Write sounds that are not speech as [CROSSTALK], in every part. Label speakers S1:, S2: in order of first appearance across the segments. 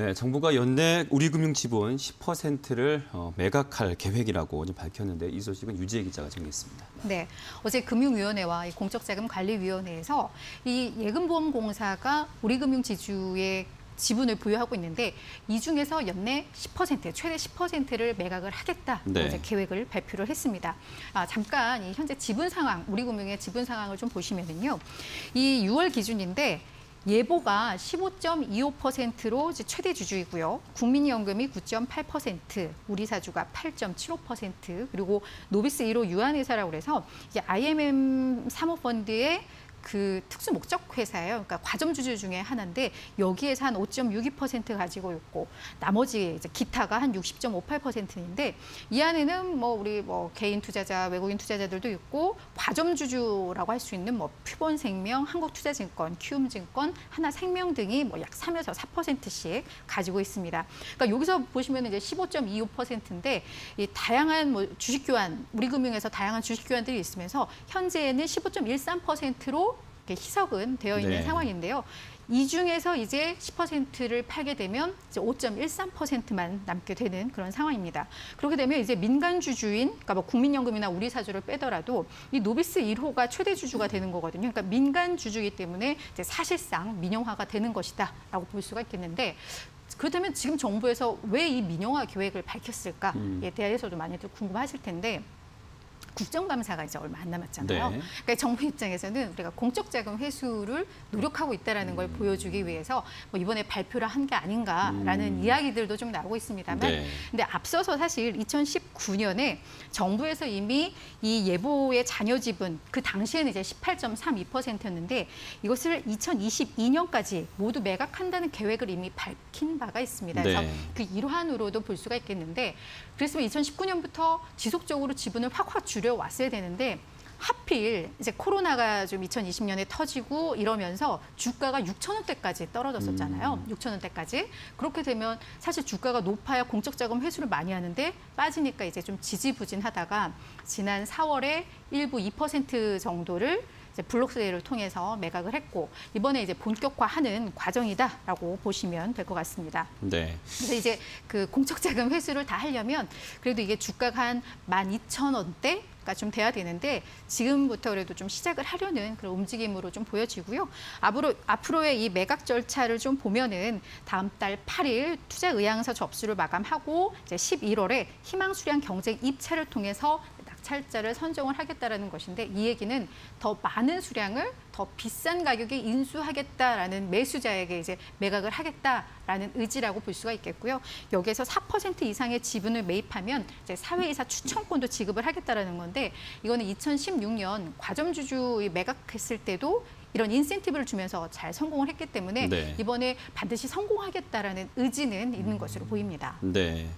S1: 네, 정부가 연내 우리금융 지분 10%를 어, 매각할 계획이라고 좀 밝혔는데 이 소식은 유지혜 기자가 전했습니다.
S2: 네, 어제 금융위원회와 공적자금관리위원회에서 이 예금보험공사가 우리금융지주의 지분을 보유하고 있는데 이 중에서 연내 10% 최대 10%를 매각을 하겠다
S1: 네.
S2: 이제 계획을 발표를 했습니다. 아, 잠깐 이 현재 지분 상황 우리금융의 지분 상황을 좀 보시면은요. 이 6월 기준인데 예보가 15.25%로 최대 주주이고요. 국민연금이 9.8%, 우리사주가 8.75%, 그리고 노비스 1호 유한회사라고 그래서 이제 IMM 사모펀드의 그 특수 목적 회사예요. 그러니까 과점 주주 중에 하나인데 여기에서 한 5.62% 가지고 있고 나머지 이제 기타가 한 60.58%인데 이 안에는 뭐 우리 뭐 개인 투자자, 외국인 투자자들도 있고 과점 주주라고 할 수 있는 뭐 표본생명, 한국투자증권, 키움증권, 하나생명 등이 뭐 약 3에서 4%씩 가지고 있습니다. 그러니까 여기서 보시면 이제 15.25%인데 이 다양한 뭐 주식 교환, 우리 금융에서 다양한 주식 교환들이 있으면서 현재는 15.13%로 이렇게 희석은 되어 있는
S1: 네.
S2: 상황인데요. 이 중에서 이제 10%를 팔게 되면 이제 5.13%만 남게 되는 그런 상황입니다. 그렇게 되면 이제 민간 주주인, 그러니까 뭐 국민연금이나 우리 사주를 빼더라도 이 노비스 1호가 최대 주주가 되는 거거든요. 그러니까 민간 주주이기 때문에 이제 사실상 민영화가 되는 것이다라고 볼 수가 있겠는데 그렇다면 지금 정부에서 왜 이 민영화 계획을 밝혔을까에
S1: 음.
S2: 대해서도 많이들 궁금하실 텐데 국정감사가 이제 얼마 안 남았잖아요.
S1: 네.
S2: 그러니까 정부 입장에서는 우리가 공적 자금 회수를 노력하고 있다라는
S1: 음.
S2: 걸 보여주기 위해서 뭐 이번에 발표를 한 게 아닌가라는
S1: 음.
S2: 이야기들도 좀 나오고 있습니다만
S1: 네.
S2: 근데 앞서서 사실 2019년에 정부에서 이미 이 예보의 잔여 지분 그 당시에는 이제 18.32%였는데 이것을 2022년까지 모두 매각한다는 계획을 이미 밝힌 바가 있습니다. 그래서
S1: 네.
S2: 그 일환으로도 볼 수가 있겠는데 그랬으면 2019년부터 지속적으로 지분을 확확 줄여 왔어야 되는데 하필 이제 코로나가 좀 2020년에 터지고 이러면서 주가가 6천 원대까지 떨어졌었잖아요. 6천 원대까지. 그렇게 되면 사실 주가가 높아야 공적 자금 회수를 많이 하는데 빠지니까 이제 좀 지지부진하다가 지난 4월에 일부 2% 정도를 이제 블록 세일을 통해서 매각을 했고 이번에 이제 본격화하는 과정이다라고 보시면 될 것 같습니다.
S1: 네.
S2: 그래서 이제 그 공적 자금 회수를 다 하려면 그래도 이게 주가가 한 12,000원대 가 좀 돼야 되는데 지금부터 그래도 좀 시작을 하려는 그런 움직임으로 좀 보여지고요. 앞으로 앞으로의 이 매각 절차를 좀 보면은 다음 달 8일 투자 의향서 접수를 마감하고 이제 11월에 희망 수량 경쟁 입찰을 통해서 낙찰자를 선정을 하겠다라는 것인데 이 얘기는 더 많은 수량을 더 비싼 가격에 인수하겠다라는 매수자에게 이제 매각을 하겠다라는 의지라고 볼 수가 있겠고요. 여기에서 4% 이상의 지분을 매입하면 이제 사회이사 추천권도 지급을 하겠다라는 건데 이거는 2016년 과점주주 매각했을 때도 이런 인센티브를 주면서 잘 성공을 했기 때문에
S1: 네.
S2: 이번에 반드시 성공하겠다라는 의지는 있는 것으로 보입니다.
S1: 네.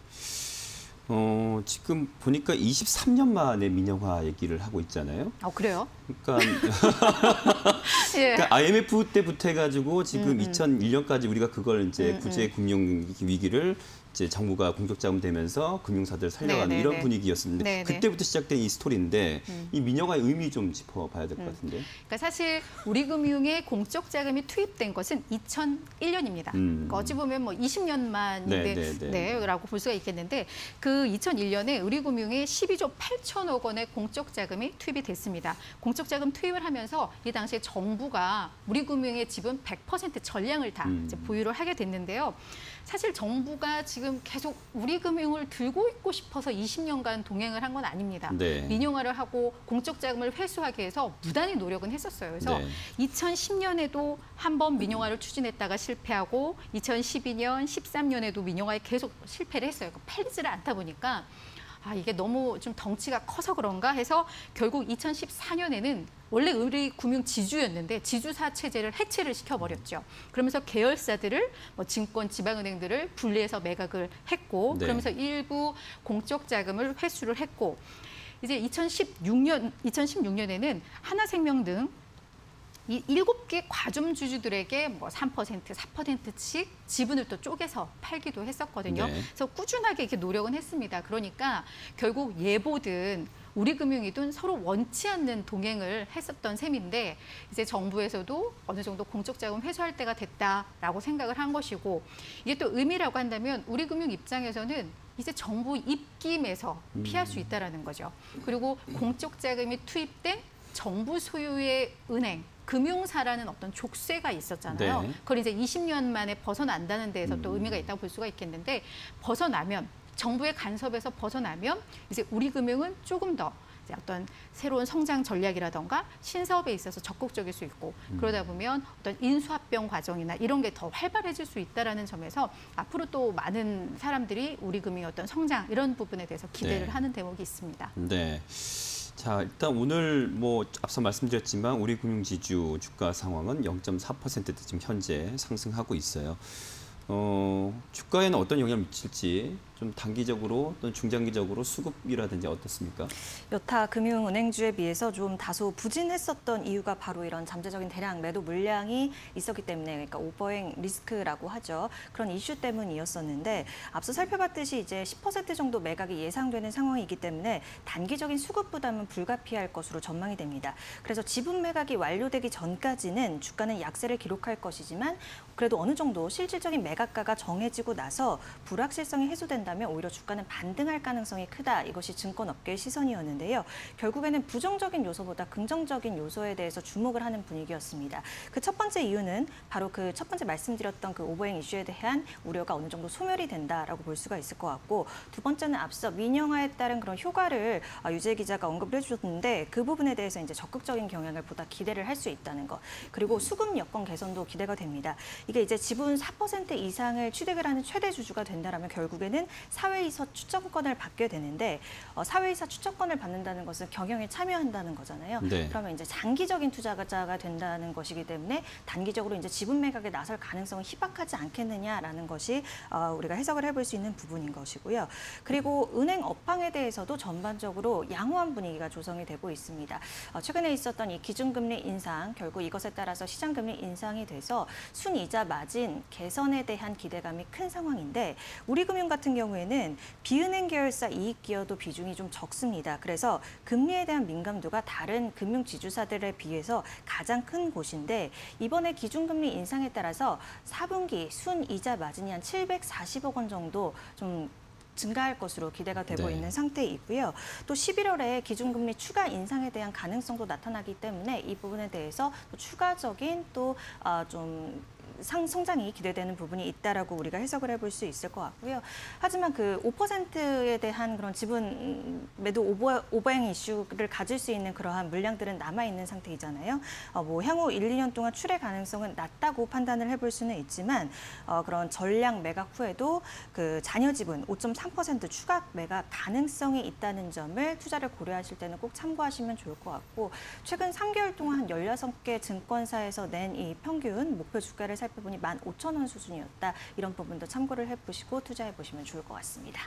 S1: 어, 지금 보니까 23년 만에 민영화 얘기를 하고 있잖아요.
S2: 어 그래요?
S1: 그러니까, [LAUGHS]
S2: 예.
S1: 그러니까 IMF 때부터 해가지고 지금
S2: 음, 음.
S1: 2001년까지 우리가 그걸 이제
S2: 음,
S1: 구제 금융 위기를 이제 정부가 공적 자금 되면서 금융사들 살려가는
S2: 네, 네,
S1: 이런
S2: 네.
S1: 분위기였습니다.
S2: 네, 네.
S1: 그때부터 시작된 이 스토리인데
S2: 음.
S1: 이 민영화의 의미 좀 짚어봐야 될것
S2: 음.
S1: 같은데.
S2: 그러니까 사실 우리금융에 공적 자금이 투입된 것은 2001년입니다.
S1: 음.
S2: 그러니까 어찌 보면 뭐 20년 만인데
S1: 네,
S2: 볼 수가 있겠는데 그 2001년에 우리금융에 12조 8천억 원의 공적 자금이 투입이 됐습니다. 공적 자금 투입을 하면서 이 당시에 정부가 우리금융의 지분 100% 전량을 다
S1: 음.
S2: 이제 보유를 하게 됐는데요. 사실 정부가 지금 계속 우리 금융을 들고 있고 싶어서 20년간 동행을 한 건 아닙니다.
S1: 네.
S2: 민영화를 하고 공적 자금을 회수하기 위해서 무단히 노력은 했었어요. 그래서
S1: 네.
S2: 2010년에도 한 번 민영화를 추진했다가 실패하고 2012년, 13년에도 민영화에 계속 실패를 했어요. 그러니까 팔리지를 않다 보니까 아 이게 너무 좀 덩치가 커서 그런가 해서 결국 2014년에는 원래 우리 금융 지주였는데 지주사 체제를 해체를 시켜버렸죠. 그러면서 계열사들을 뭐 증권, 지방은행들을 분리해서 매각을 했고
S1: 네.
S2: 그러면서 일부 공적 자금을 회수를 했고 이제 2016년 2016년에는 하나생명 등 이 일곱 개 과점 주주들에게 뭐 3%, 4%씩 지분을 또 쪼개서 팔기도 했었거든요.
S1: 네.
S2: 그래서 꾸준하게 이렇게 노력은 했습니다. 그러니까 결국 예보든 우리 금융이든 서로 원치 않는 동행을 했었던 셈인데 이제 정부에서도 어느 정도 공적 자금 회수할 때가 됐다라고 생각을 한 것이고 이게 또 의미라고 한다면 우리 금융 입장에서는 이제 정부 입김에서 피할 수 있다라는 거죠. 그리고 공적 자금이 투입된 정부 소유의 은행 금융사라는 어떤 족쇄가 있었잖아요.
S1: 네.
S2: 그걸 이제 20년 만에 벗어난다는 데에서 또
S1: 음.
S2: 의미가 있다고 볼 수가 있겠는데 벗어나면 정부의 간섭에서 벗어나면 이제 우리 금융은 조금 더 이제 어떤 새로운 성장 전략이라던가 신사업에 있어서 적극적일 수 있고 그러다 보면 어떤 인수합병 과정이나 이런 게 더 활발해질 수 있다라는 점에서 앞으로 또 많은 사람들이 우리 금융의 어떤 성장 이런 부분에 대해서 기대를
S1: 네.
S2: 하는 대목이 있습니다.
S1: 네. 자, 일단 오늘 뭐 앞서 말씀드렸지만 우리 금융지주 주가 상황은 0.4% 지금 현재 상승하고 있어요. 어, 주가에는 어떤 영향을 미칠지 좀 단기적으로 또는 중장기적으로 수급이라든지 어떻습니까?
S3: 여타 금융은행주에 비해서 좀 다소 부진했었던 이유가 바로 이런 잠재적인 대량 매도 물량이 있었기 때문에 그러니까 오버행 리스크라고 하죠. 그런 이슈 때문이었었는데 앞서 살펴봤듯이 이제 10% 정도 매각이 예상되는 상황이기 때문에 단기적인 수급 부담은 불가피할 것으로 전망이 됩니다. 그래서 지분 매각이 완료되기 전까지는 주가는 약세를 기록할 것이지만 그래도 어느 정도 실질적인 매각가가 정해지고 나서 불확실성이 해소된다 면 오히려 주가는 반등할 가능성이 크다. 이것이 증권업계의 시선이었는데요. 결국에는 부정적인 요소보다 긍정적인 요소에 대해서 주목을 하는 분위기였습니다. 그 첫 번째 이유는 바로 그 첫 번째 말씀드렸던 그 오버행 이슈에 대한 우려가 어느 정도 소멸이 된다라고 볼 수가 있을 것 같고 두 번째는 앞서 민영화에 따른 그런 효과를 아, 유재 기자가 언급을 해주셨는데 그 부분에 대해서 이제 적극적인 경향을 보다 기대를 할 수 있다는 것 그리고 수급 여건 개선도 기대가 됩니다. 이게 이제 지분 4% 이상을 취득을 하는 최대 주주가 된다라면 결국에는 사회이사 추천권을 받게 되는데 어, 사회이사 추천권을 받는다는 것은 경영에 참여한다는 거잖아요.
S1: 네.
S3: 그러면 이제 장기적인 투자자가 된다는 것이기 때문에 단기적으로 이제 지분 매각에 나설 가능성은 희박하지 않겠느냐라는 것이 어, 우리가 해석을 해볼 수 있는 부분인 것이고요. 그리고 은행 업황에 대해서도 전반적으로 양호한 분위기가 조성이 되고 있습니다. 어, 최근에 있었던 이 기준금리 인상 결국 이것에 따라서 시장금리 인상이 돼서 순이자 마진 개선에 대한 기대감이 큰 상황인데 우리금융 같은 경우 에는 비은행 계열사 이익 기여도 비중이 좀 적습니다. 그래서 금리에 대한 민감도가 다른 금융 지주사들에 비해서 가장 큰 곳인데 이번에 기준금리 인상에 따라서 4분기 순이자 마진이 한 740억 원 정도 좀 증가할 것으로 기대가 되고
S1: 네.
S3: 있는 상태이고요. 또 11월에 기준금리 추가 인상에 대한 가능성도 나타나기 때문에 이 부분에 대해서 또 추가적인 또좀 상 성장이 기대되는 부분이 있다라고 우리가 해석을 해볼 수 있을 것 같고요. 하지만 그 5%에 대한 그런 지분 매도 오버, 오버행 이슈를 가질 수 있는 그러한 물량들은 남아 있는 상태이잖아요. 어, 뭐 향후 1, 2년 동안 출회 가능성은 낮다고 판단을 해볼 수는 있지만 어, 그런 전량 매각 후에도 그 잔여 지분 5.3% 추가 매각 가능성이 있다는 점을 투자를 고려하실 때는 꼭 참고하시면 좋을 것 같고 최근 3개월 동안 한 16개 증권사에서 낸 이 평균 목표 주가를 살펴보니 15,000원 수준이었다. 이런 부분도 참고를 해보시고 투자해 보시면 좋을 것 같습니다.